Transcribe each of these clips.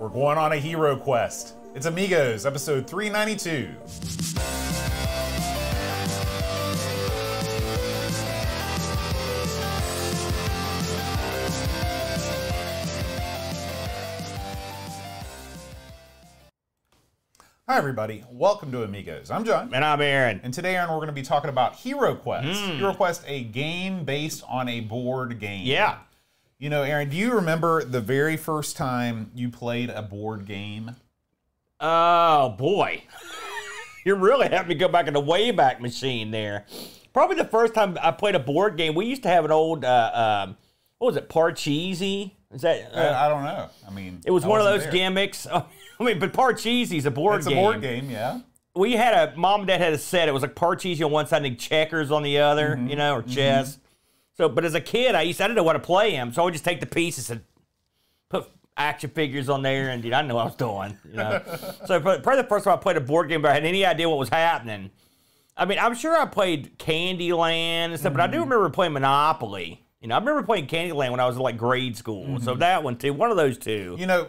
We're going on a hero quest. It's Amigos, episode 392. Hi, everybody. Welcome to Amigos. I'm John. And I'm Aaron. And today, Aaron, we're going to be talking about Hero Quest. Hmm. Hero Quest, a game based on a board game. Yeah. You know, Aaron, do you remember the very first time you played a board game? Oh boy, you're really having me go back in the wayback machine there. Probably the first time I played a board game. We used to have an old, uh, um, what was it, Parcheesi? Is that? Uh, I, I don't know. I mean, it was I one of those there. gimmicks. I mean, but Parcheesi's a board It's game. a board game, yeah. We had a mom and dad had a set. It was like Parcheesi on one side and checkers on the other, Mm-hmm. you know, or chess. So, but as a kid, I used to, I didn't know how to play them, so I would just take the pieces and put action figures on there, and dude, I know what I was doing, you know. so for- probably the first time I played a board game, but I had any idea what was happening. I mean, I'm sure I played Candyland and stuff, but I Mm-hmm. do remember playing Monopoly. You know, I remember playing Candyland when I was in like grade school. So that one too, one of those two. Mm-hmm. You know,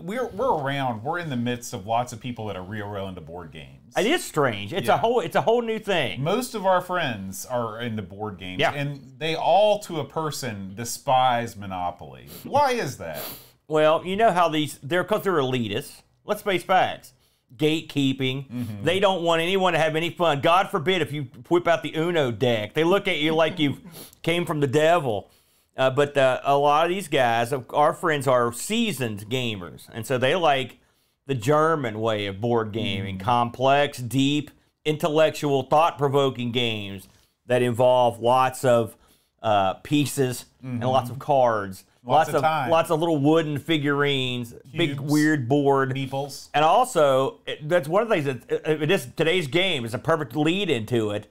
we're we're around. We're in the midst of lots of people that are real, real into board games. It is strange. It's Yeah. a whole. It's a whole new thing. Most of our friends are into board games, Yeah. and they all, to a person, despise Monopoly. Why is that? Well, you know how these they're because they're elitist. Let's face facts. Gatekeeping. Mm-hmm. They don't want anyone to have any fun. God forbid if you whip out the Uno deck. They look at you like you came from the devil. Uh, but uh, a lot of these guys, our friends, are seasoned gamers, and so they like the German way of board gaming: Mm-hmm. complex, deep, intellectual, thought-provoking games that involve lots of uh, pieces and lots of cards. Mm-hmm. Lots of time. lots of little wooden figurines, big weird board, Meeples. and also it, that's one of the things that it is today's game is a perfect lead into it.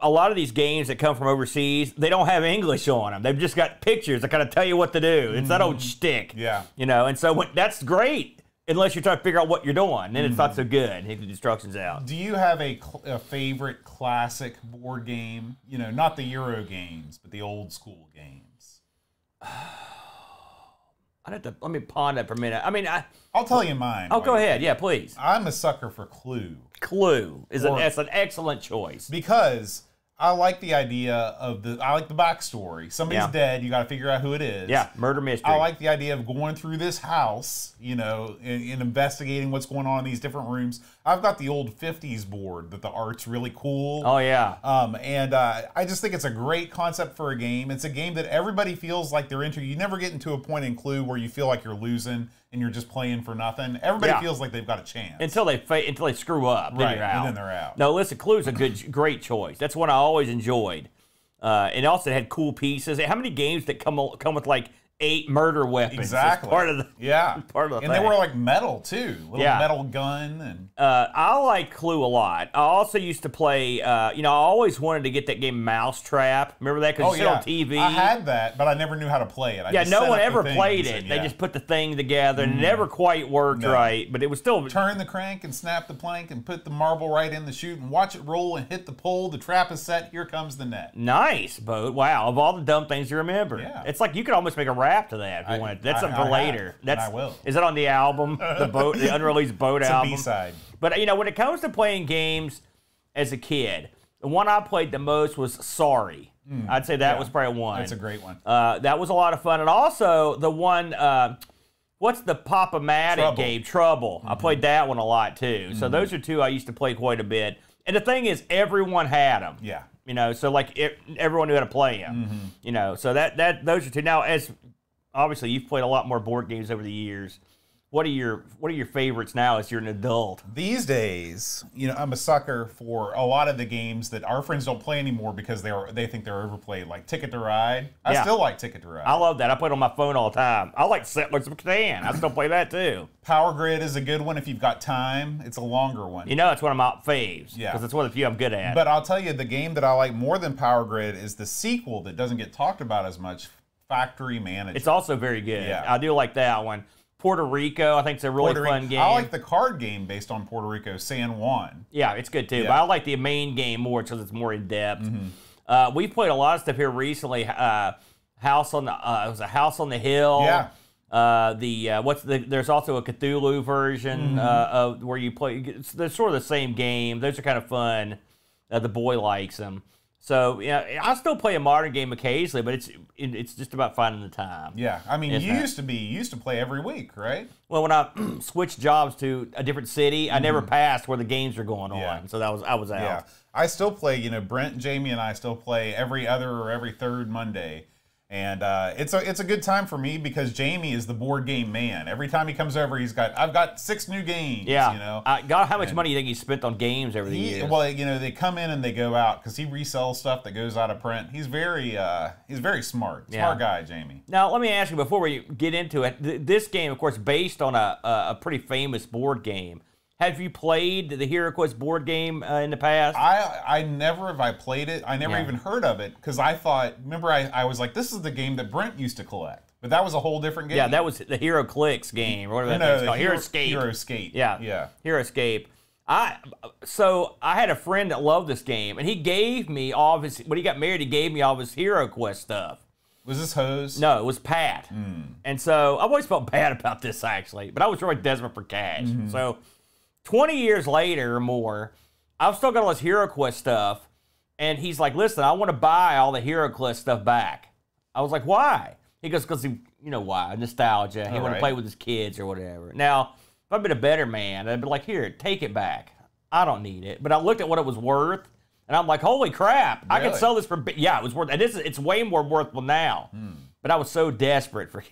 A lot of these games that come from overseas, they don't have English on them. They've just got pictures that kind of tell you what to do. It's that old shtick, Mm-hmm. Yeah. you know. And so when, that's great, unless you're trying to figure out what you're doing, then it's not so good. Take the instructions out. Do you have a, a favorite classic board game? You know, not the Euro games, but the old school games. I'd have to let me ponder that for a minute. I mean, I, I'll tell you mine. oh, go ahead. Yeah, please. I'm a sucker for Clue Clue is an, Or- that's an excellent choice. because I like the idea of the. I like the backstory. Somebody's Yeah. dead. You got to figure out who it is. Yeah, murder mystery. I like the idea of going through this house, you know, and, and investigating what's going on in these different rooms. I've got the old 50s board that the art's really cool. Oh yeah. Um, and uh, I just think it's a great concept for a game. It's a game that everybody feels like they're into. You never get into a point in Clue where you feel like you're losing and you're just playing for nothing. Everybody Yeah. feels like they've got a chance. until they fa- until they screw up, then Right, you're and then they're out. No, listen, Clue's a good, great choice. That's one I always enjoyed, uh, and also it had cool pieces. How many games that come come with like eight murder weapons? exactly. part of the. yeah. part of the and they were like metal too, little Yeah. metal gun and Uh, I like Clue a lot. I also used to play. Uh, you know, I always wanted to get that game Mousetrap. Remember that? Because oh yeah, on TV. I had that, but I never knew how to play it. I yeah, just no one ever played it. They yeah. just put the thing together, and it never quite worked No. right. But it was still turn the crank and snap the plank and put the marble right in the chute and watch it roll and hit the pole. The trap is set. Here comes the net. Nice boat. Wow, of all the dumb things you remember. Yeah. It's like you could almost make a rap to that if you I- wanted. That's I- up I for have, later. and That's I will. Is it on the album? The boat the unreleased boat It's album. B side. But you know, when it comes to playing games as a kid, the one I played the most was Sorry. I'd say that. Yeah. was probably one. That's a great one. Uh, that was a lot of fun, and also the one. Uh, what's the Pop-O-Matic Trouble. Mm-hmm. Trouble. I played that one a lot too. So those are two I used to play quite a bit. And the thing is, everyone had them. Yeah. You know, so like it, everyone knew how to play them. Mm-hmm. You know, so that that those are two. Now, as obviously you've played a lot more board games over the years. What are your What are your favorites now as you're an adult? These days, you know, I'm a sucker for a lot of the games that our friends don't play anymore because they are they think they're overplayed, like Ticket to Ride. I Yeah. still like Ticket to Ride. I love that. I play it on my phone all the time. I like Settlers of Catan. I still play that too. Power Grid is a good one if you've got time. It's a longer one. You know, it's one of my faves. Yeah. Because it's one of the few I'm good at. But I'll tell you, the game that I like more than Power Grid is the sequel that doesn't get talked about as much, Factory Manager. it's also very good. Yeah. I do like that one. Puerto Rico, I think it's a really Puerto fun Rico- game. I like the card game based on Puerto Rico, San Juan. Yeah, it's good too. Yeah. Mm-hmm. But I like the main game more because it's more in depth. Uh, we played a lot of stuff here recently. Uh, House on the uh, it was a House on the Hill. Yeah. Uh, the uh, what's the there's also a Cthulhu version uh, of where you play. It's, they're sort of the same game. Those are kind of fun. Uh, the boy likes them. So yeah, I still play a modern game occasionally, but it's it, it's just about finding the time. Yeah, I mean, It's you not- used to be you used to play every week, right? Well, when I switched jobs to a different city, I never mm-hmm. passed where the games were going on. So that was I was out. Yeah, I still play. You know, Brent, Jamie, and I still play every other or every third Monday, and uh, it's a it's a good time for me because Jamie is the board game man. Every time he comes over, he's got I've got six new games. Yeah. you know. I, God, how much money do you think he spent on games the He, years? well, you know, they come in and they go out because he resells stuff that goes out of print. He's very, uh, he's very smart, smart Yeah. guy, Jamie. Now, let me ask you before we get into it. Th- this game, of course, based on a, a pretty famous board game. Have you played the Hero Quest board game uh, in the past? I I never have I played it. I never Yeah. even heard of it because I thought. Remember, I, I was like, this is the game that Brent used to collect, but that was a whole different game. yeah, that was the HeroClix game, or whatever that no, thing's called. Hero, Escape. Heroscape. Yeah, yeah. Heroscape. I so I had a friend that loved this game, and he gave me all of his. When he got married, he gave me all of his Hero Quest stuff. Was this hose? No, it was Pat. Hmm. And so I've always felt bad about this actually, but I was really desperate for cash. Mm-hmm. So 20 years later or more, I've still got all this Hero Quest stuff. And he's like, listen, I want to buy all the Hero Quest stuff back. I was like, why? He goes, because he, you know why? Nostalgia. He All want to play with his kids or whatever. Now, if I'd been a better man, I'd be like, here, take it back. I don't need it. But I looked at what it was worth, and I'm like, holy crap! I could sell this for yeah, it was worth. And this is it's way more worthwhile now. Hmm. But I was so desperate for cash.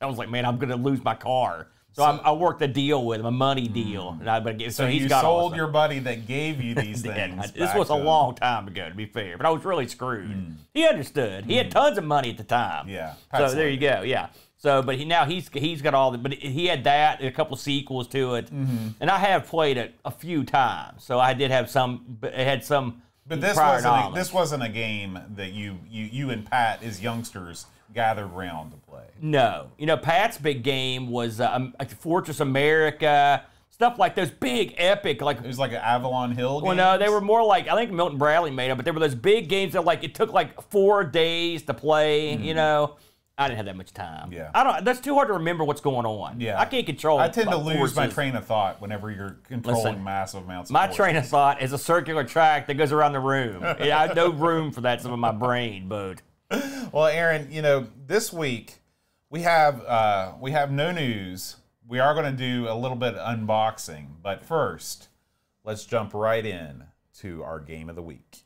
I was like, man, I'm gonna lose my car. So, I, I worked a deal with him, a money deal. And I, but so, Hmm. So, he's you sold your buddy that gave you these things. this was a long time ago, to be fair. But I was really screwed. He understood. He had tons of money at the time. Hmm. Yeah, So there you go. Yeah. So, but he now he's he's got all the, but he had that a couple sequels to it, Mm-hmm. and I have played it a few times. So I did have some, but it had some. But this wasn't a, this wasn't a game that you you you and Pat as youngsters gathered round to play. No, you know, Pat's big game was uh, um, Fortress America, stuff like those big epic like. It was like an Avalon Hill. Well, no, they were more like I think Milton Bradley made them, but they were those big games that like it took like four days to play. You know, I didn't have that much time. Mm-hmm. Yeah. I don't. That's too hard to remember what's going on. Yeah, I can't control. It. I tend to lose my train of thought whenever you're controlling Listen, massive amounts. of My forces. train of thought is a circular track that goes around the room. Yeah, I have no room for that stuff in my brain, but Well, Aaron, you know, this week we have uh, we have no news. We are going to do a little bit of unboxing, but first, let's jump right in to our game of the week.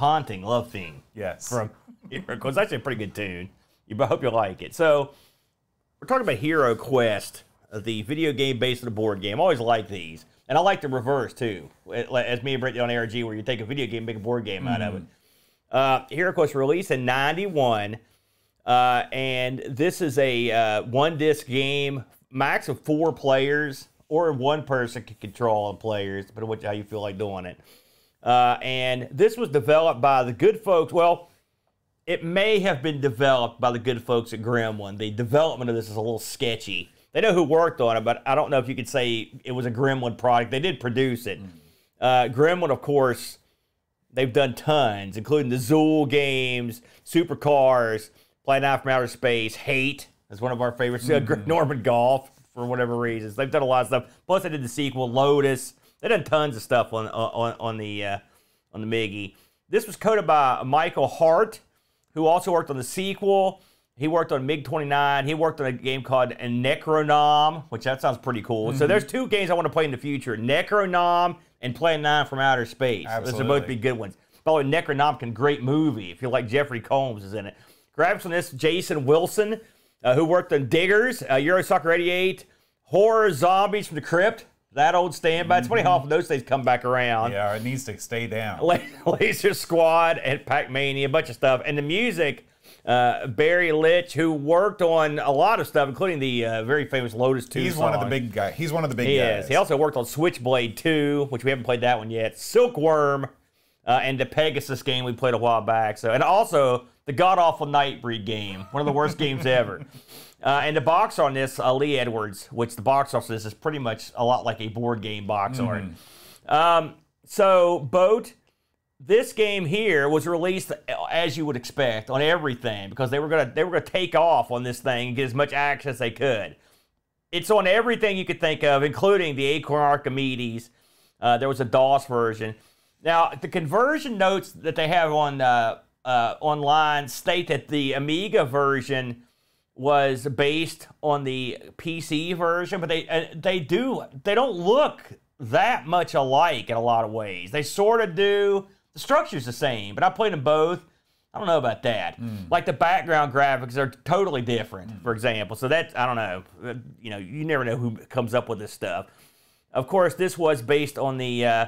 Haunting love theme. Yes. from because that's actually a pretty good tune. You I hope you like it. So we're talking about Hero Quest, the video game based on a board game. I always like these, and I like the reverse too. As me and Brett did on ARG, where you take a video game, make a board game out of it. Uh, Hero Quest released in '91, uh, and this is a uh, one disc game, max of four players, or one person can control the players, depending on how you feel like doing it. Uh, and this was developed by the good folks. Well, it may have been developed by the good folks at Gremlin. The development of this is a little sketchy. They know who worked on it, but I don't know if you could say it was a Gremlin product. They did produce it. Uh, Gremlin, of course, they've done tons, including the Zool games, Supercars, Planet Out from Outer Space, Hate is one of our favorites, uh, Gr- Norman Golf for whatever reasons. They've done a lot of stuff. Plus, they did the sequel, Lotus. They've done tons of stuff on on on the uh, on the Miggy. This was coded by Michael Hart, who also worked on the sequel. He worked on MiG 29. He worked on a game called Necronom, which that sounds pretty cool. So there's two games I want to play in the future Necronom and Planet 9 from Outer Space. Those are both be good ones. By the way, Necronomicon, great movie. If you like Jeffrey Combs is in it. Grabs from this Jason Wilson, uh, who worked on Diggers, uh, Euro Soccer 88, Horror Zombies from the Crypt. That old standby. It's funny how often those things come back around. Yeah, it needs to stay down. La- Laser Squad and Pac Mania, a bunch of stuff. And the music, uh, Barry Leitch, who worked on a lot of stuff, including the uh, very famous Lotus 2 He's one of the big guys. He's one of the big He guys. is. He also worked on Switchblade 2, which we haven't played that one yet. Silkworm, uh, and the Pegasus game we played a while back. So, and also the God Awful Nightbreed game, one of the worst games ever. Uh, and the box on this, uh, Lee Edwards, which the box on this is pretty much a lot like a board game box art. Um, so, Boat, this game here was released as you would expect on everything because they were gonna they were gonna take off on this thing and get as much action as they could. It's on everything you could think of, including the Acorn Archimedes. Uh, there was a DOS version. Now, the conversion notes that they have on uh, uh, online state that the Amiga version was based on the PC version, but they uh, they do they don't look that much alike in a lot of ways. They sort of do. The structure's the same, but I played them both. I don't know about that. Like the background graphics are totally different, for example. So that I don't know. Uh, You know, you never know who comes up with this stuff. Of course, this was based on the uh,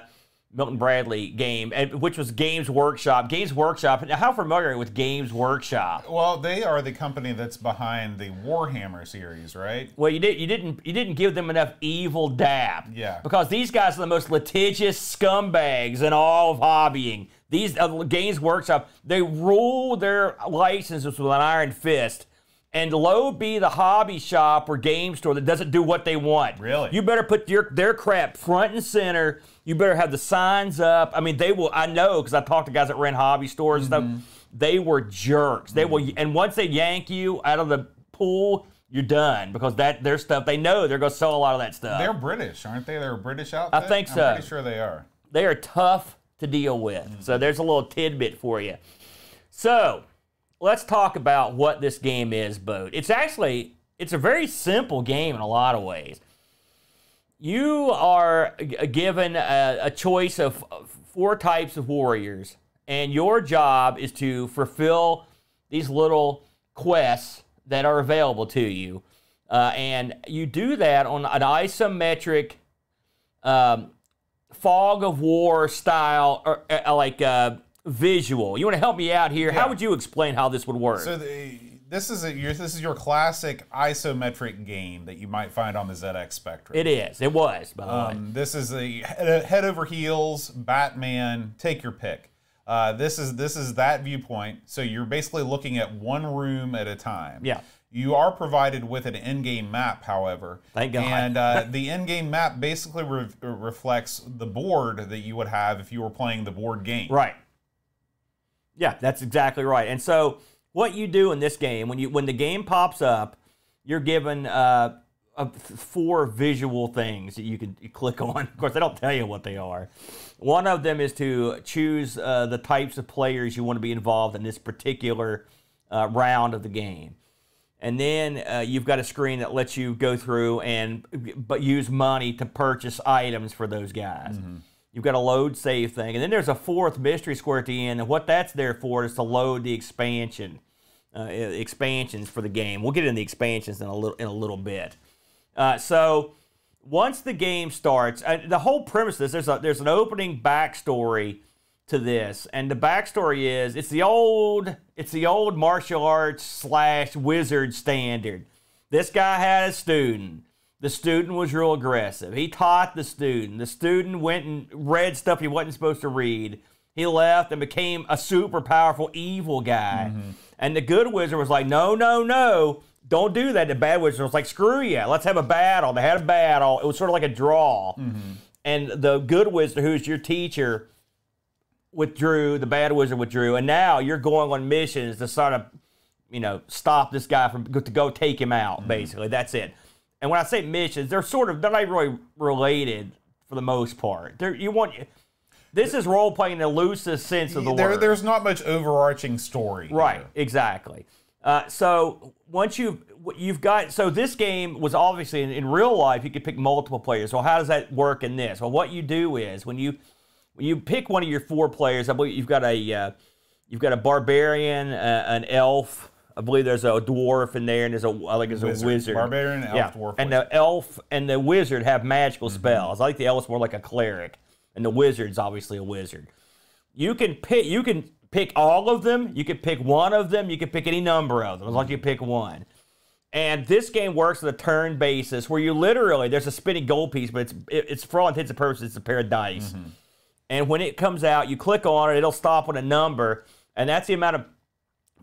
Milton Bradley game, and- which was Games Workshop. Games Workshop. Now, how familiar are you with Games Workshop? Well, they are the company that's behind the Warhammer series, right? Well, you did. You didn't. You didn't give them enough evil dap. Yeah. Because these guys are the most litigious scumbags in all of hobbying. These uh, Games Workshop, they rule their licenses with an iron fist. And low be the hobby shop or game store that doesn't do what they want. Really? You better put your their crap front and center. You better have the signs up. I mean, they will. I know because I talked to guys that ran hobby stores and Mm-hmm. stuff. They were jerks. They will, and once they yank you out of the pool, you're done because that their stuff. They know they're going to sell a lot of that stuff. They're British, aren't they? They're a British outfit. think I'm so. pretty sure they are. they are tough to deal with. So there's a little tidbit for you. So let's talk about what this game is, Boat. It's actually it's a very simple game in a lot of ways. You are given a, a choice of four types of warriors, and your job is to fulfill these little quests that are available to you. Uh, and you do that on an isometric um, fog of war style, or, uh, like uh, visual. You want to help me out here? How would you explain how this would work? So the, this is a your, this is your classic isometric game that you might find on the ZX Spectrum. it is. It was, by the way. Um, this is a head head over heels Batman. Take your pick. Uh, this is this is that viewpoint. So you're basically looking at one room at a time. Yeah. You are provided with an in-game map, however. Thank God. And uh, the in-game map basically re- reflects the board that you would have if you were playing the board game. Right. Yeah, that's exactly right. And so, what you do in this game when you when the game pops up, you're given uh, uh, four visual things that you can click on. Of course, they don't tell you what they are. One of them is to choose uh, the types of players you want to be involved in this particular uh, round of the game. And then uh, you've got a screen that lets you go through and but use money to purchase items for those guys. You've got a load save thing, and then there's a fourth mystery square at the end. And what that's there for is to load the expansion, uh, expansions for the game. We'll get into the expansions in a little in a little bit. Uh, so once the game starts, uh, the whole premise of this there's a there's an opening backstory to this, and the backstory is it's the old it's the old martial arts slash wizard standard. This guy had a student. The student was real aggressive. He taught the student. The student went and read stuff he wasn't supposed to read. He left and became a super powerful evil guy. Mm-hmm. And the good wizard was like, no, no, no, don't do that. The bad wizard was like, screw you, let's have a battle. They had a battle. It was sort of like a draw. Mm-hmm. And the good wizard, who's your teacher, withdrew. The bad wizard withdrew. And now you're going on missions to sort of, you know, stop this guy from to go take him out. Mm-hmm. Basically, that's it. And when I say missions, they're sort of they're not really related for the most part. They're, you want this is role playing in the loosest sense of the There, word. there's not much overarching story. Right, here. exactly. Uh, so once you've you've got so this game was obviously in, in real life you could pick multiple players. So how does that work in this? Well, what you do is when you when you pick one of your four players, I believe you've got a uh, you've got a barbarian, uh, an elf. I believe there's a dwarf in there, and there's a I think there's Wizard. a wizard. Barbarian, elf, yeah. dwarf, and wizard. the elf and the wizard have magical mm-hmm. spells. I think the elf's more like a cleric, and the wizard's obviously a wizard. You can pick. You can pick all of them. You can pick one of them. You can pick any number of them as long as you pick one. And this game works on a turn basis where you literally there's a spinning gold piece, but it's it- it's for all intents and purposes it's a pair of dice. Mm-hmm. And when it comes out, you click on it, it'll stop on a number, and that's the amount of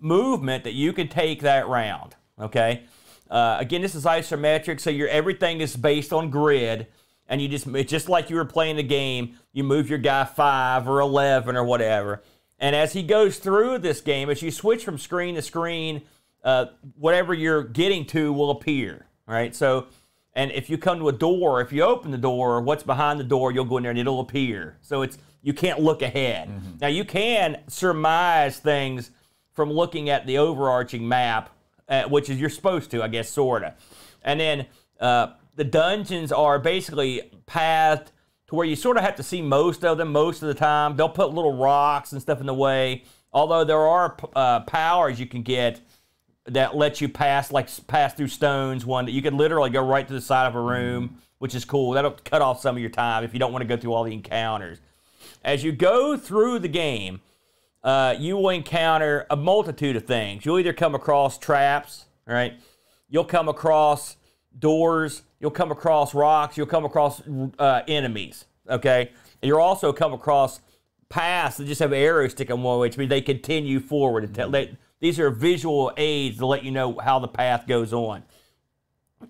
movement that you can take that round. Okay. Uh, again, this is isometric, so your everything is based on grid, and you just it's just like you were playing the game. You move your guy five or eleven or whatever, and as he goes through this game, as you switch from screen to screen, uh, whatever you're getting to will appear. Right, so. And if you come to a door, if you open the door, what's behind the door, you'll go in there and it'll appear. So it's you can't look ahead. Now you can surmise things from looking at the overarching map, uh, which is you're supposed to, I guess, sorta. And then uh, the dungeons are basically pathed to where you sort of have to see most of them most of the time. They'll put little rocks and stuff in the way. Although there are uh, powers you can get that let you pass like pass through stones. One that you can literally go right to the side of a room, which is cool. That'll cut off some of your time if you don't want to go through all the encounters. As you go through the game, uh, you will encounter a multitude of things. You'll either come across traps, right? You'll come across doors. You'll come across rocks. You'll come across uh, enemies. Okay, and you'll also come across paths that just have arrows sticking one way, which means they continue forward. They, these are visual aids to let you know how the path goes on.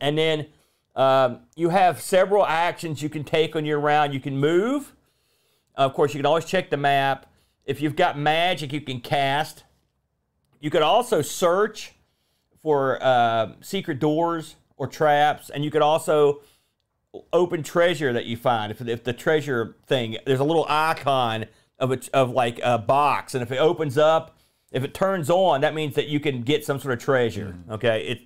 And then um, you have several actions you can take on your round. You can move. Of course, you can always check the map. If you've got magic, you can cast. You could also search for uh, secret doors or traps, and you could also open treasure that you find. If, if the treasure thing, there's a little icon of a, of like a box, and if it opens up, if it turns on, that means that you can get some sort of treasure. Okay, it.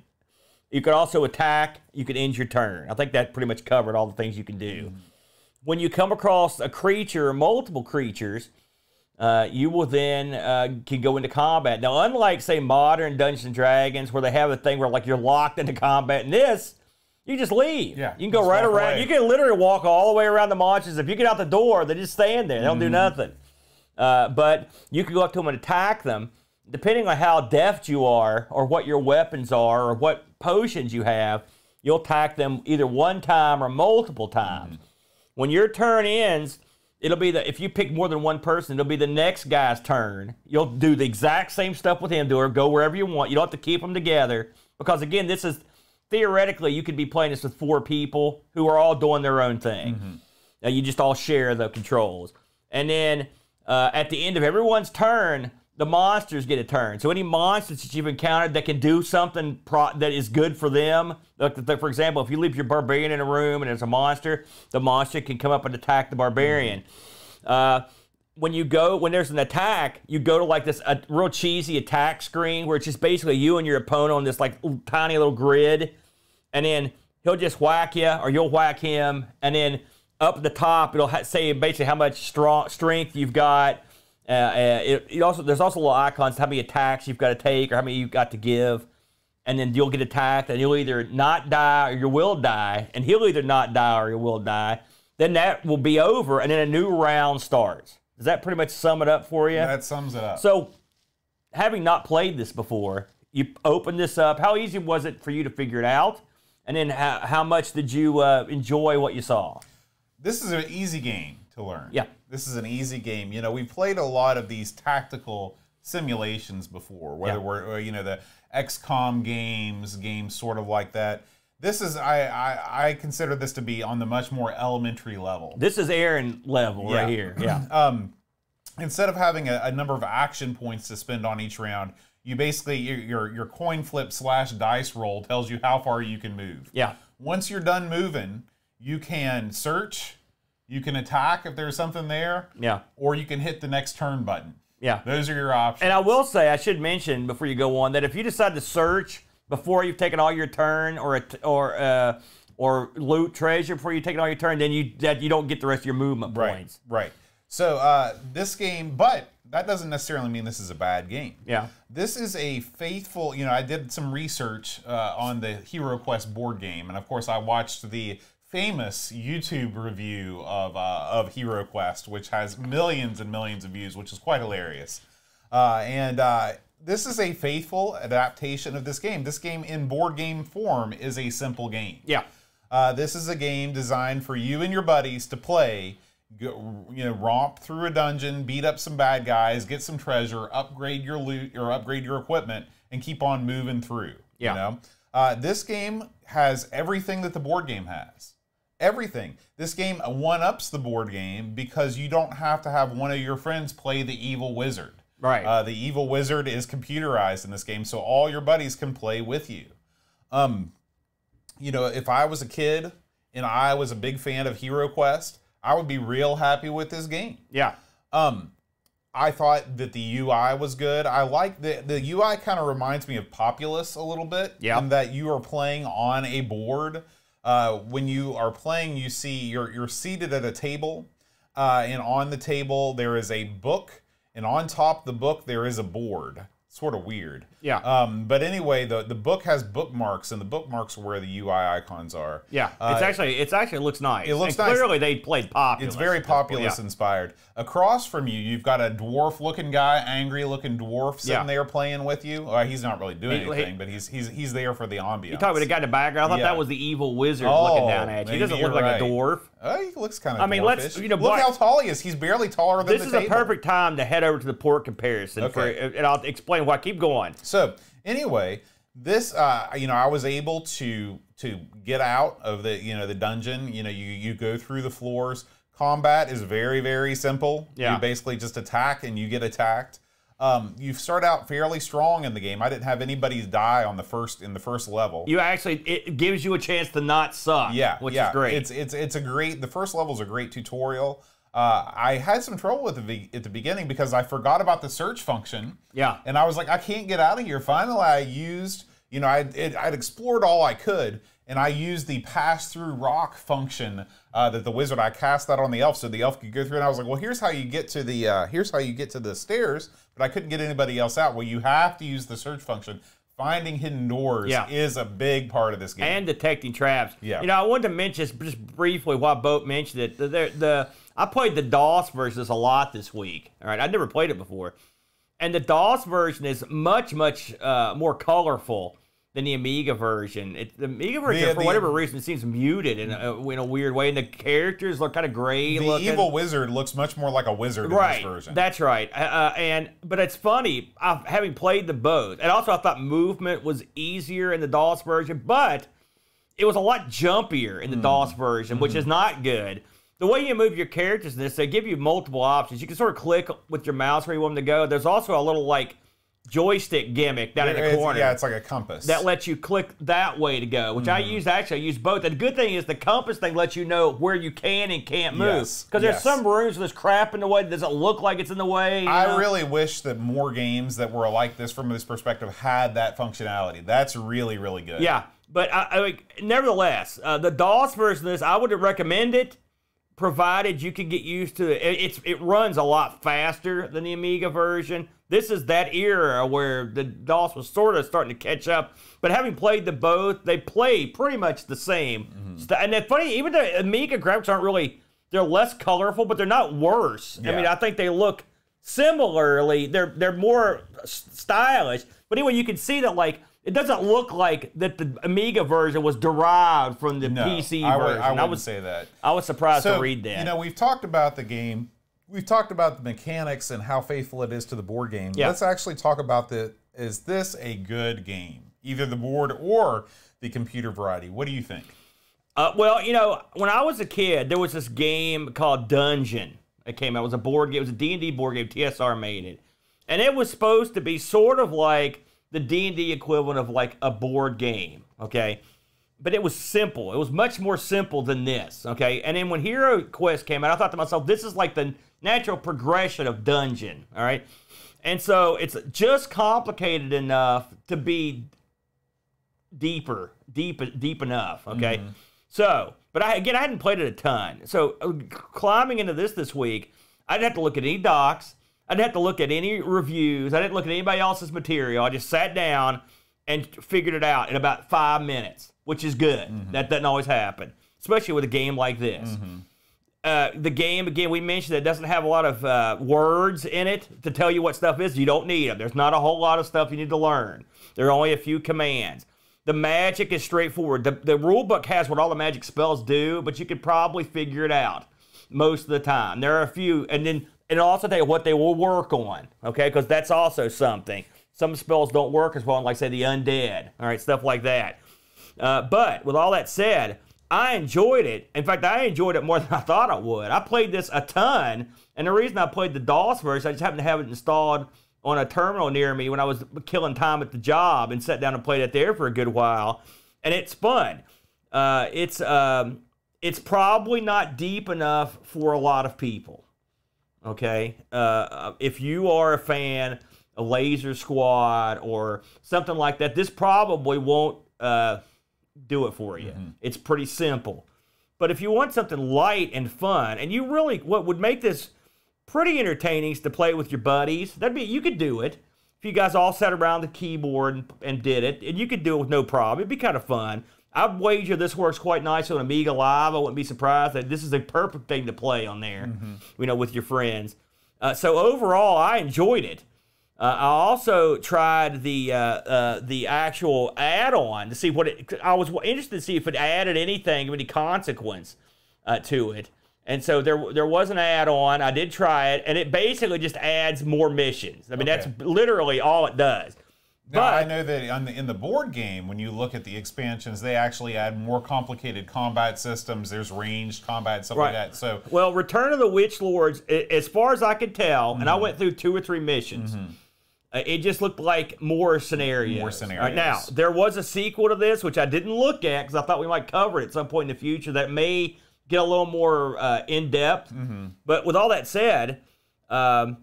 You could also attack. You could end your turn. I think that pretty much covered all the things you can do. When you come across a creature multiple creatures, uh, you will then uh, can go into combat. Now, unlike say modern Dungeons and Dragons, where they have a thing where like you're locked into combat, in this you just leave. Yeah, you can go right around. away. You can literally walk all the way around the monsters. If you get out the door, they just stand there. They don't do Mm-hmm. nothing. Uh, but you can go up to them and attack them. Depending on how deft you are, or what your weapons are, or what potions you have, you'll attack them either one time or multiple times. When your turn ends, it'll be the if you pick more than one person, it'll be the next guy's turn. You'll do the exact same stuff with him, do or go wherever you want. You don't have to keep them together because again, this is theoretically you could be playing this with four people who are all doing their own thing. Now you just all share the controls, and then uh, at the end of everyone's turn, the monsters get a turn. So any monsters that you've encountered that can do something pro- that is good for them, like the- for example, if you leave your barbarian in a room and there's a monster, the monster can come up and attack the barbarian. Uh, when you go when there's an attack, you go to like this a real cheesy attack screen where it's just basically you and your opponent on this like tiny little grid, and then he'll just whack you or you'll whack him, and then up at the top it'll ha- say basically how much strong strength you've got. Uh, uh, it, it also there's also little icons how many attacks you've got to take or how many you've got to give, and then you'll get attacked and you'll either not die or you will die, and he'll either not die or you will die. Then that will be over, and then a new round starts. Does that pretty much sum it up for you? That sums it up. So, having not played this before, you open this up. How easy was it for you to figure it out? And then how, how much did you uh, enjoy what you saw? this is an easy game to learn. Yeah. This is an easy game. You know, we played a lot of these tactical simulations before, whether Yeah. we're, uh, you know, the XCOM games, games sort of like that. This is, I, I, I consider this to be on the much more elementary level. This is Aaron level Yeah. right here. Yeah. um, instead of having a, a number of action points to spend on each round, you basically your, your your coin flip slash dice roll tells you how far you can move. Yeah. Once you're done moving, you can search, you can attack if there's something there, Yeah. or you can hit the next turn button. Yeah. Those are your options. And I will say, I should mention before you go on that if you decide to search before you've taken all your turn, or a, or uh, or loot treasure before you take all your turn, then you that you don't get the rest of your movement right, points. right. So uh, this game, but that doesn't necessarily mean this is a bad game. Yeah. This is a faithful, you know, I did some research uh, on the Hero Quest board game, and of course, I watched the famous YouTube review of uh, of Hero Quest, which has millions and millions of views, which is quite hilarious. Uh, and uh, this is a faithful adaptation of this game. This game in board game form is a simple game. Yeah. Uh, this is a game designed for you and your buddies to play. Go, you know, romp through a dungeon, beat up some bad guys, get some treasure, upgrade your loot or upgrade your equipment, and keep on moving through. Yeah. You know, Uh, this game has everything that the board game has. Everything. This game one ups the board game because you don't have to have one of your friends play the evil wizard. Right. Uh, the evil wizard is computerized in this game, so all your buddies can play with you. Um, you know, if I was a kid and I was a big fan of Hero Quest, I would be real happy with this game. Yeah. Um, I thought that the UI was good. I like the the UI kind of reminds me of Populous a little bit. Yeah. In that you are playing on a board. Uh, when you are playing, you see you're you're seated at a table, uh, and on the table there is a book, and on top the book there is a board. Sort of weird. Yeah. Um, but anyway, the the book has bookmarks, and the bookmarks are where the UI icons are. Yeah. Uh, it's actually it's actually it looks nice. it looks and nice. Clearly they played Populous. It's very populous Yeah. inspired. Across from you, you've got a dwarf looking guy, angry looking dwarf sitting Yeah. there playing with you. Well, he's not really doing He- he- anything, but he's he's he's there for the ambiance. You talking about the guy in the background? I thought Yeah. that was the evil wizard Oh, looking down at you. He doesn't look like right. a dwarf. Oh, he looks kind of. I mean, let's- you know, look how tall he is. He's barely taller than This the is table. a perfect time to head over to the port comparison for, Okay. and I'll explain why. Keep going. So anyway, this uh, you know I was able to to get out of the you know the dungeon. You know you you go through the floors. Combat is very very simple. Yeah. You basically just attack and you get attacked. Um, you start out fairly strong in the game. I didn't have anybody die on the first in the first level. You actually it gives you a chance to not suck. Yeah, which yeah. is great. It's it's it's a great. The first level is a great tutorial. Uh, I had some trouble with the at the beginning because I forgot about the search function. Yeah. and I was like, I can't get out of here. Finally, I used, you know, I'd, it, I'd explored all I could, and I used the pass through rock function uh, that the wizard. I cast that on the elf so the elf could go through, and I was like, well, here's how you get to the uh, here's how you get to the stairs, but I couldn't get anybody else out. Well, you have to use the search function. Finding hidden doors Yeah. is a big part of this game. and detecting traps. Yeah. You know, I wanted to mention just- briefly while Boat mentioned it. The, the, the I played the DOS version a lot this week. All right, I'd never played it before, and the DOS version is much much uh, more colorful than the Amiga version. It, the Amiga version, The- for the- whatever reason, seems muted in a, in a weird way, and the characters look kind of gray the looking. evil wizard looks much more like a wizard in this version. that's right. Uh, Uh, and but it's funny, i having played the both, and also I thought movement was easier in the DOS version, but it was a lot jumpier in the Hmm. DOS version, which Mm-hmm. is not good. The way you move your characters in this, they give you multiple options. You can sort of click with your mouse where you want them to go. There's also a little like joystick gimmick down in the It's- corner Yeah, it's like a compass. that lets you click that way to go, which I Mm-hmm. use actually. I use both. And the good thing is the compass thing lets you know where you can and can't move. Yes, Because there's yes. some rooms where there's crap in the way that doesn't look like it's in the way. you I know? really wish that more games that were like this from this perspective had that functionality. That's really, really good. Yeah, but I, I mean, nevertheless, uh, the DOS version of this, I would recommend it, provided you can get used to it. it. It's it runs a lot faster than the Amiga version. This is that era where the DOS was sort of starting to catch up. But having played the both, they play pretty much the same. Mm-hmm. And it's funny, even the Amiga graphics aren't really they're less colorful, but they're not worse. I mean, I think they look similarly. They're they're more stylish. But anyway, you can see that like it doesn't look like that the Amiga version was derived from the No, PC I, would, version. I wouldn't was say that. I was surprised So, to read that. you know, we've talked about the game. We've talked about the mechanics and how faithful it is to the board game. Yeah. Let's actually talk about the is this a good game? Either the board or the computer variety. What do you think? Uh, well, you know, when I was a kid, there was this game called Dungeon. It came out. It was a board game. It was a D&D board game. TSR made it. And it was supposed to be sort of like the D&D equivalent of like a board game, okay? But it was simple. It was much more simple than this, okay? And then when Hero Quest came out, I thought to myself, this is like the natural progression of Dungeon, all right? And so it's just complicated enough to be deeper, deep, deep enough. Okay. So, but I again, I hadn't played it a ton. So, uh, climbing into this this week, I didn't have to look at any docs. I didn't have to look at any reviews. I didn't look at anybody else's material. I just sat down and figured it out in about five minutes, which is good. That doesn't always happen, especially with a game like this. Uh, the game again, we mentioned that it doesn't have a lot of uh, words in it to tell you what stuff is. You don't need them. There's not a whole lot of stuff you need to learn. There are only a few commands. The magic is straightforward. The, the rule book has what all the magic spells do, but you could probably figure it out most of the time. There are a few, and then it'll also tell you what they will work on, okay? Because that's also something. Some spells don't work as well, like say the undead, all right, stuff like that. Uh, but with all that said, I enjoyed it. In fact, I enjoyed it more than I thought I would. I played this a ton, and the reason I played the DOS version, I just happened to have it installed on a terminal near me when I was killing time at the job and sat down and played it there for a good while, and it's fun. Uh, it's um, it's probably not deep enough for a lot of people. Okay, uh, if you are a fan of Laser Squad or something like that, this probably won't uh, do it for you. It's pretty simple. But if you want something light and fun, and you really what would make this pretty entertaining is to play with your buddies. That'd be you could do it if you guys all sat around the keyboard and, and did it, and you could do it with no problem. It'd be kind of fun. I'd wager this works quite nice on Amiga Live. I wouldn't be surprised that this is a perfect thing to play on there, you know, with your friends. Uh, so overall, I enjoyed it. Uh, I also tried the uh, uh, the actual add-on to see what it. I was interested to see if it added anything of any consequence uh, to it. And so there there was an add-on. I did try it, and it basically just adds more missions. I mean, that's literally all it does. Now, But I know that on the, in the board game, when you look at the expansions, they actually add more complicated combat systems. There's ranged combat, stuff like that. So, Well, Return of the Witch Lords, as far as I could tell, and I Mm-hmm. went through two or three missions. uh, It just looked like more scenarios. More All right, now, there was a sequel to this, which I didn't look at because I thought we might cover it at some point in the future that may get a little more uh, in depth. Mm-hmm. But with all that said, um,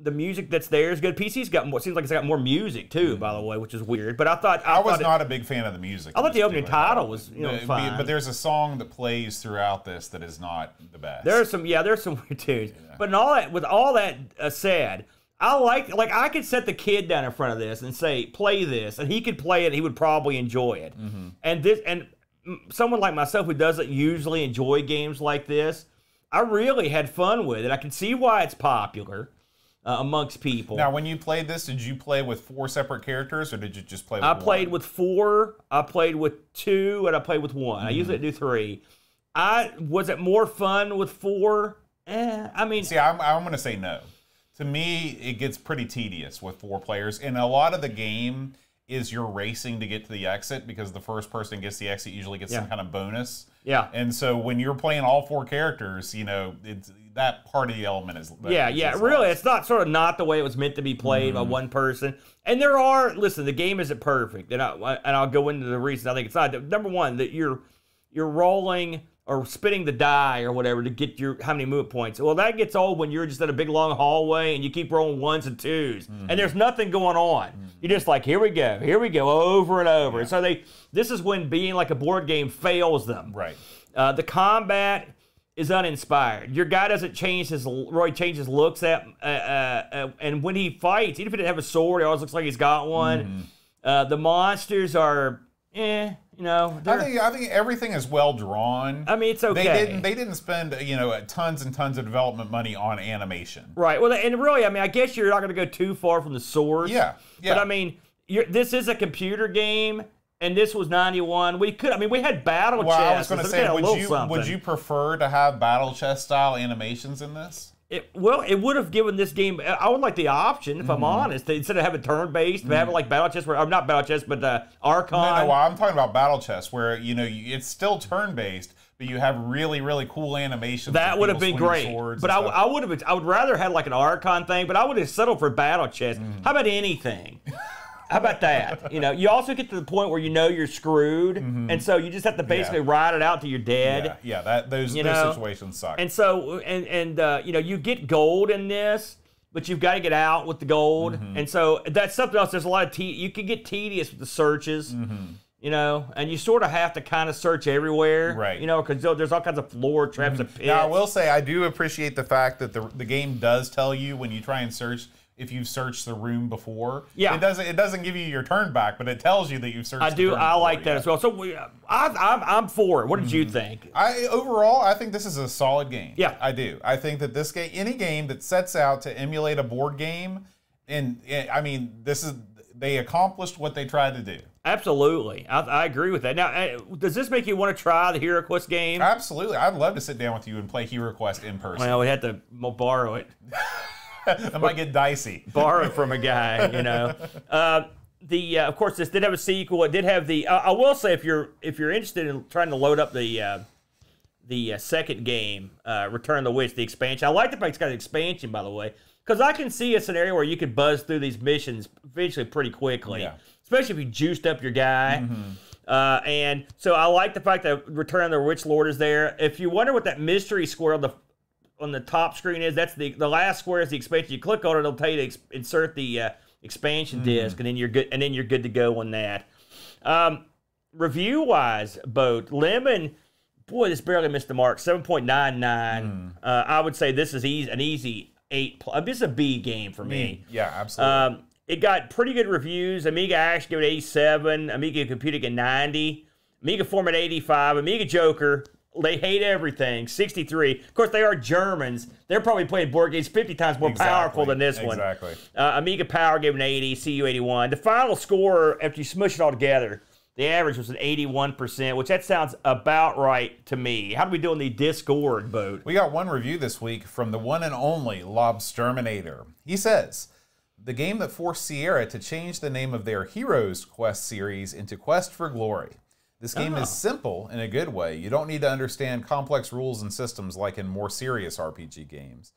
the music that's there is good. PC's got more. Seems like it's got more music too, by the way, which is weird. But I thought I, I was thought it- not a big fan of the music. I thought the opening title was, you know, But- fine. But there's a song that plays throughout this that is not the best. There's some, yeah, there's some weird tunes. But in all that, with all that uh, said, I like, like, I could set the kid down in front of this and say, play this, and he could play it. He would probably enjoy it. And this, and someone like myself who doesn't usually enjoy games like this, I really had fun with it. I can see why it's popular uh, amongst people. Now, when you played this, did you play with four separate characters, or did you just play? with I played one? with four, I played with two, and I played with one. I usually do three. I was it more fun with four? Eh, I mean, See, I'm, I'm going to say no. To me, it gets pretty tedious with four players, and a lot of the game is you're racing to get to the exit because the first person gets the exit usually gets some kind of bonus. yeah. And so when you're playing all four characters, you know, it's that part of the element is Yeah, yeah, lost. really, it's not sort of not the way it was meant to be played Mm-hmm. by one person. And there are, listen, the game isn't perfect, and I and I'll go into the reasons I think it's not. Number one, that you're you're rolling or spinning the die or whatever to get your how many movement points. Well, that gets old when you're just in a big long hallway and you keep rolling ones and 2s Mm-hmm. and there's nothing going on. You're just like, here we go, here we go, over and over. And so they, this is when being like a board game fails them. right. Uh, the combat is uninspired. Your guy doesn't change his Roy changes looks at, uh, uh, uh, and when he fights, even if he didn't have a sword, he always looks like he's got one. Mm-hmm. Uh, the monsters are, eh, you know. I think I think everything is well drawn. I mean, it's okay. They didn't they didn't spend you know tons and tons of development money on animation. Right. Well, and really, I mean, I guess you're not going to go too far from the source. Yeah, yeah. But I mean, you're, this is a computer game, and this was '91. We could, I mean, we had battle Well, I was going to say, it's got a would you something. would you prefer to have battle chess style animations in this? It, well, it would have given this game. I would like the option, if I'm Mm-hmm. honest, instead of having turn based, to have it like Battle Chess, where I'm not Battle Chess, but uh, Archon. No, no, I'm talking about battle chess, where you know it's still turn based, but you have really really cool animations. that would have been great. But I. I would have. I would rather have like an Archon thing. But I would have settled for Battle Chess. Mm-hmm. How about anything? How about that? You know, you also get to the point where you know you're screwed, and so you just have to basically ride it out till you're dead. Mm-hmm. yeah, yeah, that those You those know, situations suck. And so, and and uh, you know, you get gold in this, but you've got to get out with the gold. Mm-hmm. And so that's something else. There's a lot of te- you can get tedious with the searches. Mm-hmm. You know, and you sort of have to kind of search everywhere, Right. You know, because there's all kinds of floor traps and pits. Now, I will say I do appreciate the fact that the the game does tell you when you try and search if you've searched the room before. Yeah. it doesn't it doesn't give you your turn back, but it tells you that you've searched. I the do. room I before, like that yeah. as well. So we, I, I'm, I'm for it. What did you think? I overall, I think this is a solid game. Yeah. I do. I think that this game, any game that sets out to emulate a board game, and, and I mean, this is they accomplished what they tried to do. Absolutely, I, I agree with that. Now, uh, does this make you want to try the Hero Quest game? Absolutely, I'd love to sit down with you and play Hero Quest in person. well, we had to borrow it. it might get dicey. borrow it from a guy, you know. Uh, the uh, of course this did have a sequel. It did have the. Uh, I will say if you're if you're interested in trying to load up the uh, the uh, second game, uh, Return of the Witch, the expansion. I like the fact it's got an expansion, by the way, because I can see a scenario where you could buzz through these missions eventually pretty quickly, Yeah. especially if you juiced up your guy. Uh, and so I like the fact that Return of the Witch Lord is there. If you wonder what that mystery squirrel, the on the top screen is, that's the the last square is the expansion. You click on it, it'll tell you to ex- insert the uh, expansion disc, and then you're good. And then you're good to go on that. Um, review wise, boat lemon. Boy, this barely missed the mark. Seven point nine nine. Uh, I would say this is easy, an easy eight. Pl- this is a B game for me. Yeah, absolutely. Um, it got pretty good reviews. Amiga Ash gave it 87. Amiga Computer gave 90. Amiga Format 85. Amiga Joker, they hate everything, 63. Of course, they are Germans. They're probably playing board games 50 times more powerful than this one. Exactly. Uh, Amiga Power gave an 80, CU 81. The final score, after you smush it all together, the average was an 81%, which that sounds about right to me. How do we do on the Discord boat? We got one review this week from the one and only Lobsterminator. He says, the game that forced Sierra to change the name of their Heroes Quest series into Quest for Glory. This game Oh. is ah. simple in a good way. You don't need to understand complex rules and systems like in more serious RPG games.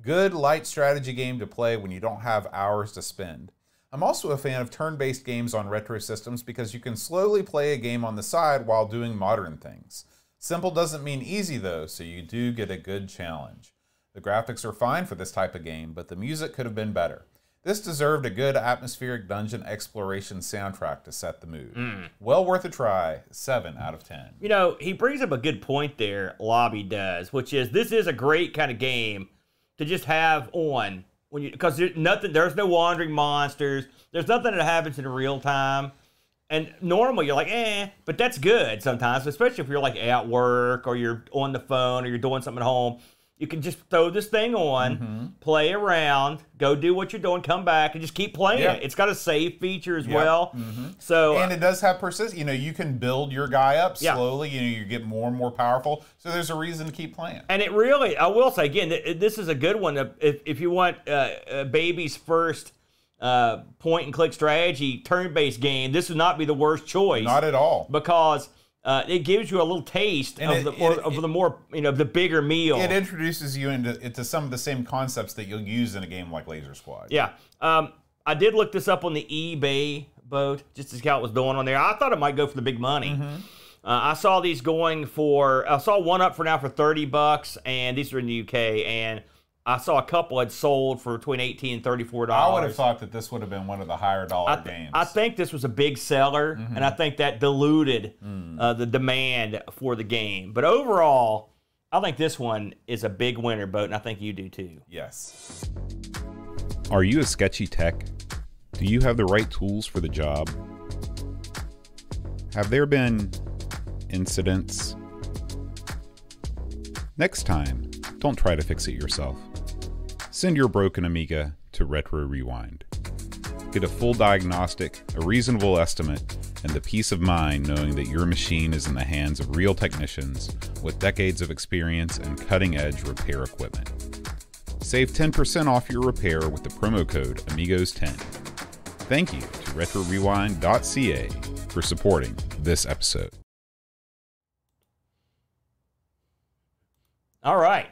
Good, light strategy game to play when you don't have hours to spend. I'm also a fan of turn based games on retro systems because you can slowly play a game on the side while doing modern things. Simple doesn't mean easy though, so you do get a good challenge. The graphics are fine for this type of game, but the music could have been better. This deserved a good atmospheric dungeon exploration soundtrack to set the mood. Well worth a try. 7 out of 10. You know, he brings up a good point there, Lobby does, which is this is a great kind of game to just have on when you because there's nothing there's no wandering monsters, there's nothing that happens in real time. And normally you're like, eh, but that's good sometimes, especially if you're like at work or you're on the phone or you're doing something at home. You can just throw this thing on, play around, go do what you're doing, come back, and just keep playing Yeah. it. It's got a save feature as Yeah. well. So And it does have persist. You know, you can build your guy up Yeah. slowly. You know, you get more and more powerful. So there's a reason to keep playing. And it really, I will say again, this is a good one. If, if you want uh, a baby's first uh, point and click strategy turn based game, this would not be the worst choice Not at all. because uh, it gives you a little taste And of, it- the, or, it- of the more, you know, the bigger meal. It introduces you into, into some of the same concepts that you'll use in a game like Laser Squad. Yeah. Um, I did look this up on the eBay boat just to see how it was doing on there. I thought it might go for the big money. Mm-hmm. Uh, I saw these going for. I saw one up for now for thirty bucks, and these are in the UK. And I saw a couple had sold for between eighteen and thirty-four dollars. I would have thought that this would have been one of the higher dollar games. I think this was a big seller, Mm-hmm. and I think that diluted Mm. uh, the demand for the game. But overall, I think this one is a big winner, boat, and I think you do too. yes. Are you a sketchy tech? Do you have the right tools for the job? Have there been incidents? Next time, don't try to fix it yourself. Send your broken Amiga to Retro Rewind. Get a full diagnostic, a reasonable estimate, and the peace of mind knowing that your machine is in the hands of real technicians with decades of experience and cutting edge repair equipment. Save 10% off your repair with the promo code Amigos10. Thank you to RetroRewind.ca for supporting this episode. All right.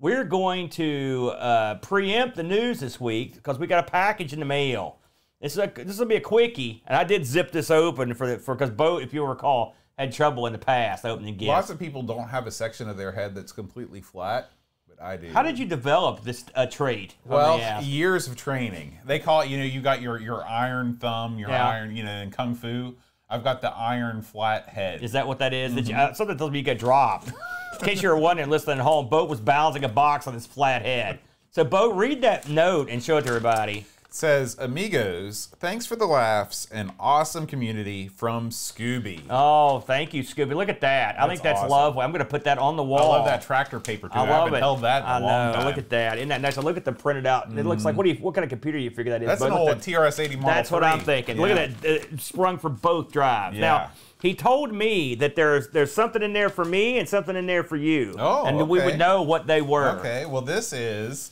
We're going to uh, preempt the news this week because we got a package in the mail. This is a, this will be a quickie, and I did zip this open for the for because Bo, if you recall, had trouble in the past opening gifts. Lots of people don't have a section of their head that's completely flat, but I do. How did you develop this uh, trait? if I may Well, years of training. They call it, you know, you got your your iron thumb, your Yeah. iron, you know, in kung fu. I've got the iron flat head. Is that what that is? Did you, Mm-hmm. uh, something tells me you got dropped. In case you were wondering, listening at home, Bo was balancing a box on his flat head. So, Bo, read that note and show it to everybody. says amigos thanks for the laughs and awesome community from scooby Oh, thank you, Scooby. Look at that. I think That's awesome. lovely. I'm going to put that on the wall. i love that tractor paper too I I, love haven't it. held that in a I long know. time Look at that. Isn't that nice? I look at the printed out. It looks like what do you? What kind of computer do you figure that is? that's Bo? an old at trs-80 model That's what I'm thinking. Look at that. Uh, sprung for both drives. Yeah. Now he told me that there's there's something in there for me and something in there for you. Oh, and we would know what they were. okay well this is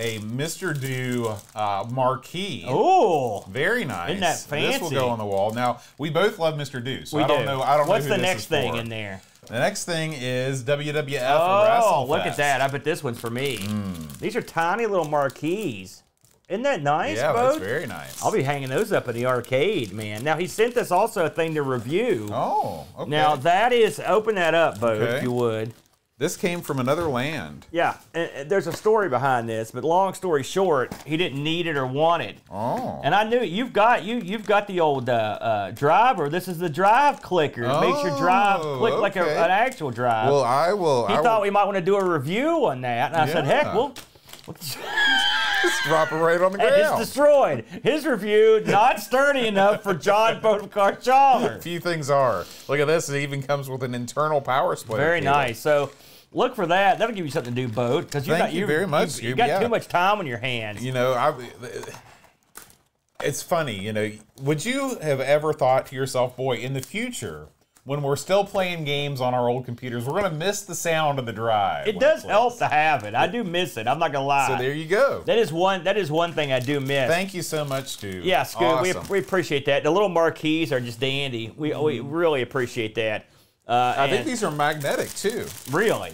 a Mr. Do uh, marquee. Oh, Very nice. Isn't that fancy? This will go on the wall. Now we both love Mr. Do, so We I don't know. I don't What's know who the this next is thing for. in there? The next thing is WWF Oh, look at that. I bet this one's for me. These are tiny little marquees. Isn't that nice, Yeah, Bo? that's very nice. I'll be hanging those up in the arcade, man. Now, he sent us also a thing to review. Oh, okay. Now, that is, open that up, Bo, Okay. if you would. this came from another land. Yeah, and, and there's a story behind this, but long story short, he didn't need it or want it. Oh. And I knew you've got you you've got the old uh, uh, driver. This is the drive clicker. It makes your drive Oh, click like a, okay. an actual drive. well, I will. he I thought will we might want to do a review on that, and I said, "Heck, Yeah. well, just drop it right on the and it's destroyed." His review not sturdy enough for John Bodekar Chalmer. Few things are. Look at this. It even comes with an internal power splitter. Very nice. So. Look for that. That'll give you something to do, boat, because you Thank got you very much, You, you got yeah. too much time on your hands. You know, I. It's funny, you know. Would you have ever thought to yourself, boy, in the future, when we're still playing games on our old computers, we're going to miss the sound of the drive? It does plays. help to have it. I do miss it. I'm not gonna lie. So there you go. that is one. That is one thing I do miss. Thank you so much, Stu. Yeah, Scoot, we, Awesome. we appreciate that. The little marquees are just dandy. We, we really appreciate that. Uh, I think these are magnetic too. really.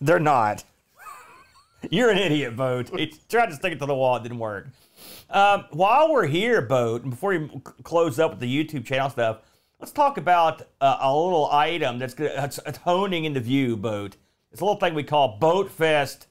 They're not. You're an idiot, Boat. He tried to stick it to the wall, it didn't work. Um, while we're here, Boat, and before you close up with the YouTube channel stuff, let's talk about uh, a little item that's, that's that's honing into view, Boat. It's a little thing we call Boat Fest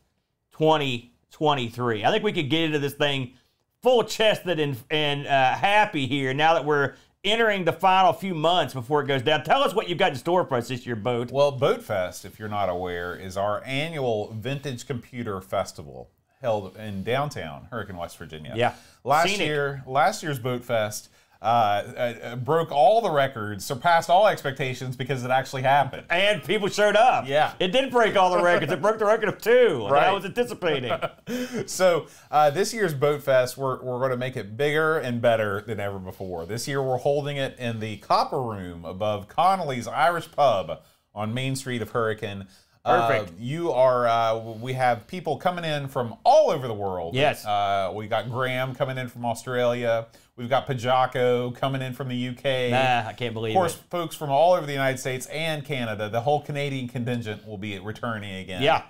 2023. I think we could get into this thing full chested and, and uh, happy here now that we're entering the final few months before it goes down. Tell us what you've got in store for us this year, Boat. Well, Boatfest, if you're not aware, is our annual vintage computer festival held in downtown Hurricane, West Virginia. Yeah. Last Scenic. year, last year's Boat Fest. uh, uh, broke all the records, surpassed all expectations because it actually happened. And people showed up. Yeah. It did break all the records. It broke the record of two. Like I Right. was anticipating. So uh, this year's Boat Fest, we're, we're going to make it bigger and better than ever before. This year we're holding it in the Copper Room above Connolly's Irish Pub on Main Street of Hurricane. Perfect. Uh, you are. Uh, we have people coming in from all over the world. Yes. Uh, we got Graham coming in from Australia. We've got Pajako coming in from the UK. nah, I can't believe Of course, it. folks from all over the United States and Canada. The whole Canadian contingent will be returning again. Yeah.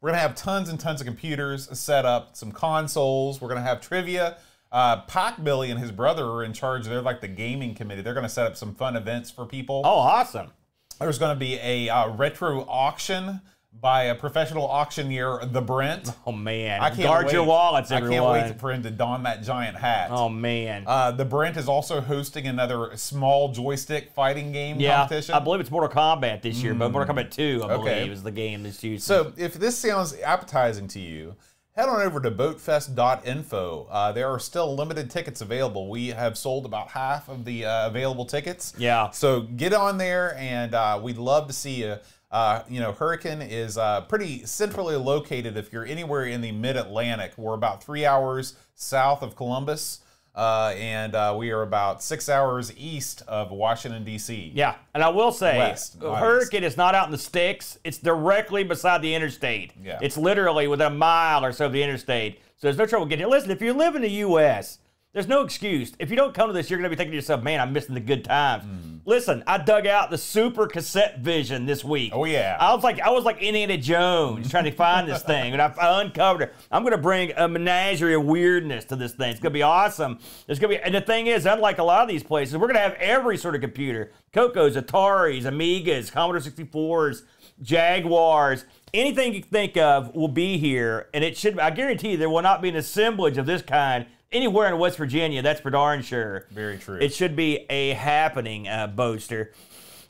We're gonna have tons and tons of computers set up, some consoles. We're gonna have trivia. Uh, Pac Billy and his brother are in charge. They're like the gaming committee. They're gonna set up some fun events for people. Oh, awesome. There's gonna be a uh, retro auction by a professional auctioneer, the Brent. Oh, man. I can't Guard wait. your wallets, everyone. I can't wait for him to don that giant hat. Oh, man. Uh, the Brent is also hosting another small joystick fighting game yeah, competition. I believe it's Mortal Kombat this year, but Mortal Kombat 2, I Okay. believe, is the game this year. So if this sounds appetizing to you, head on over to boatfest.info. Uh, there are still limited tickets available. We have sold about half of the uh, available tickets. Yeah. So get on there, and uh, we'd love to see you. Uh, you know, Hurricane is uh, pretty centrally located. If you're anywhere in the Mid Atlantic, we're about three hours south of Columbus, uh, and uh, we are about six hours east of Washington D.C. yeah, and I will say, West, Hurricane is not out in the sticks. It's directly beside the interstate. Yeah. It's literally within a mile or so of the interstate. So there's no trouble getting here. Listen, if you live in the U.S., there's no excuse. If you don't come to this, you're going to be thinking to yourself, man, I'm missing the good times. Listen, I dug out the Super Cassette Vision this week. Oh, yeah. I was like, I was like Indiana Jones trying to find this thing, and I, I uncovered it. I'm going to bring a menagerie of weirdness to this thing. It's going to be awesome. It's going to be, and the thing is, unlike a lot of these places, we're going to have every sort of computer: Cocos, Ataris, Amigas, Commodore 64s, Jaguars. Anything you think of will be here, and it should. I guarantee you, there will not be an assemblage of this kind anywhere in West Virginia. That's for darn sure. Very true. It should be a happening, uh, Boaster.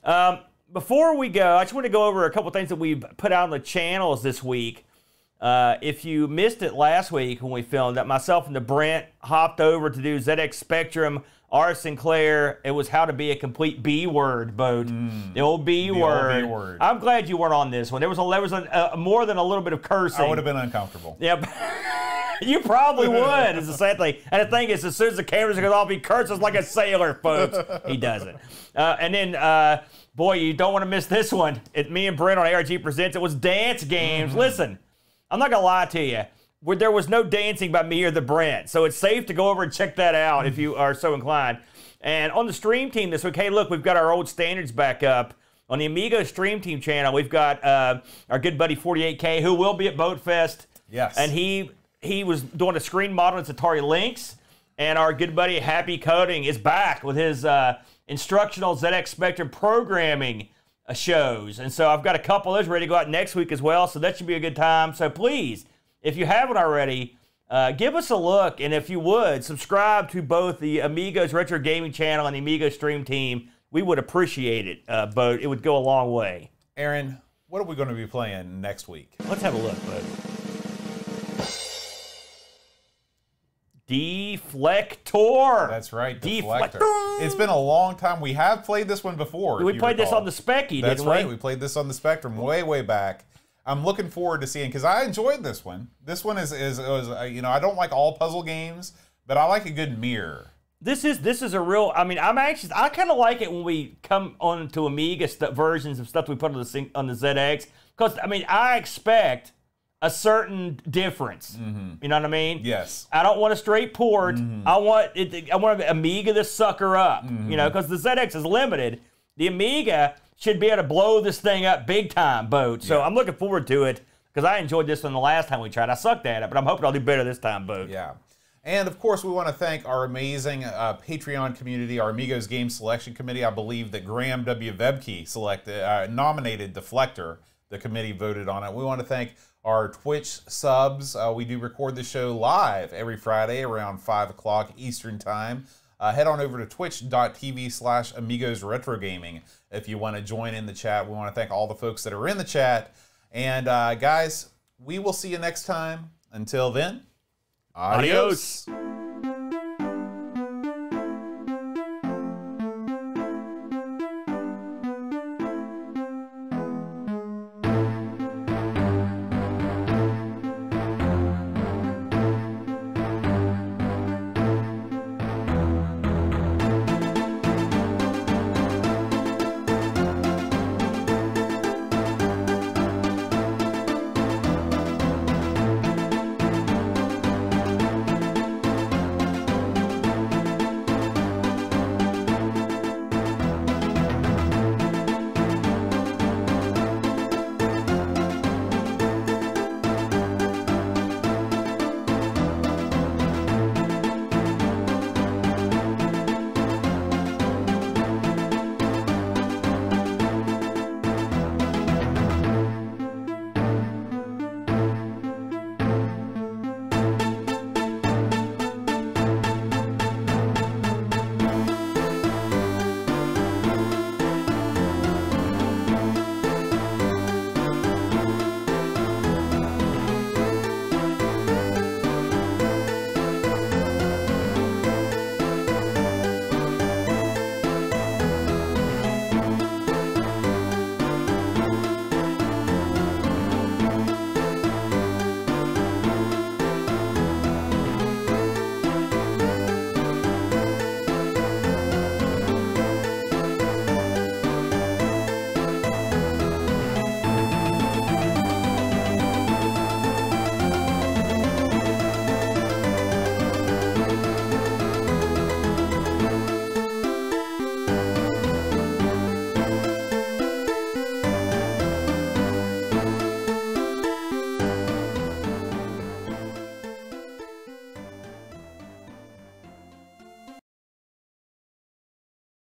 Um, before we go, I just want to go over a couple things that we've put out on the channels this week. Uh, if you missed it last week when we filmed that, myself and the Brent hopped over to do ZX Spectrum, Our Sinclair. It was how to be a complete B word boat. The old B Mm. old word. B word. I'm glad you weren't on this one. There was a, there was a, a, more than a little bit of cursing. I would have been uncomfortable. Yep. you probably would, is the sad thing. And the thing is, as soon as the cameras go off, he curses like a sailor, folks. He doesn't. Uh, and then, uh, boy, you don't want to miss this one. It, me and Brent on ARG Presents, it was dance games. Listen, I'm not gonna lie to you. Where there was no dancing by me or the Brent, so it's safe to go over and check that out if you are so inclined. And on the stream team this week, hey, look, we've got our old standards back up on the Amigo Stream Team channel. We've got uh, our good buddy 48K, who will be at Boat Fest. Yes. and he he was doing a screen model in Atari Lynx, and our good buddy Happy Coding is back with his uh, instructional ZX Spectrum programming uh, shows. And so I've got a couple of those ready to go out next week as well. So that should be a good time. So please, if you haven't already, uh, give us a look. And if you would, subscribe to both the Amigos Retro Gaming channel and the Amigos Stream Team. We would appreciate it, uh, Boat. It would go a long way. Aaron, what are we going to be playing next week? Let's have a look, Boat. Deflector. That's right, Deflector. Deflector. It's been a long time. We have played this one before. We played this on the Specky, That's right. we? We played this on the Spectrum way, way back. I'm looking forward to seeing because I enjoyed this one. This one is is, is uh, you know I don't like all puzzle games, but I like a good mirror. This is this is a real. I mean, I'm anxious. I kind of like it when we come on to Amiga versions of stuff we put on the on the ZX because I mean I expect a certain difference. You know what I mean? Yes. I don't want a straight port. I want it. I want to Amiga this sucker up. You know, because the ZX is limited. The Amiga should be able to blow this thing up big time, boat. So Yeah. I'm looking forward to it because I enjoyed this one the last time we tried. I sucked at it, but I'm hoping I'll do better this time, boat. Yeah. And of course, we want to thank our amazing uh, Patreon community, our Amigos Game Selection Committee. I believe that Graham W. Vebke selected, uh, nominated Deflector. The committee voted on it. We want to thank our Twitch subs. Uh, we do record the show live every Friday around 5 o'clock Eastern Time. Uh, head on over to twitch.tv slash Amigos Retro Gaming if you want to join in the chat. We want to thank all the folks that are in the chat. And uh, guys, we will see you next time. Until then, Adios. adios.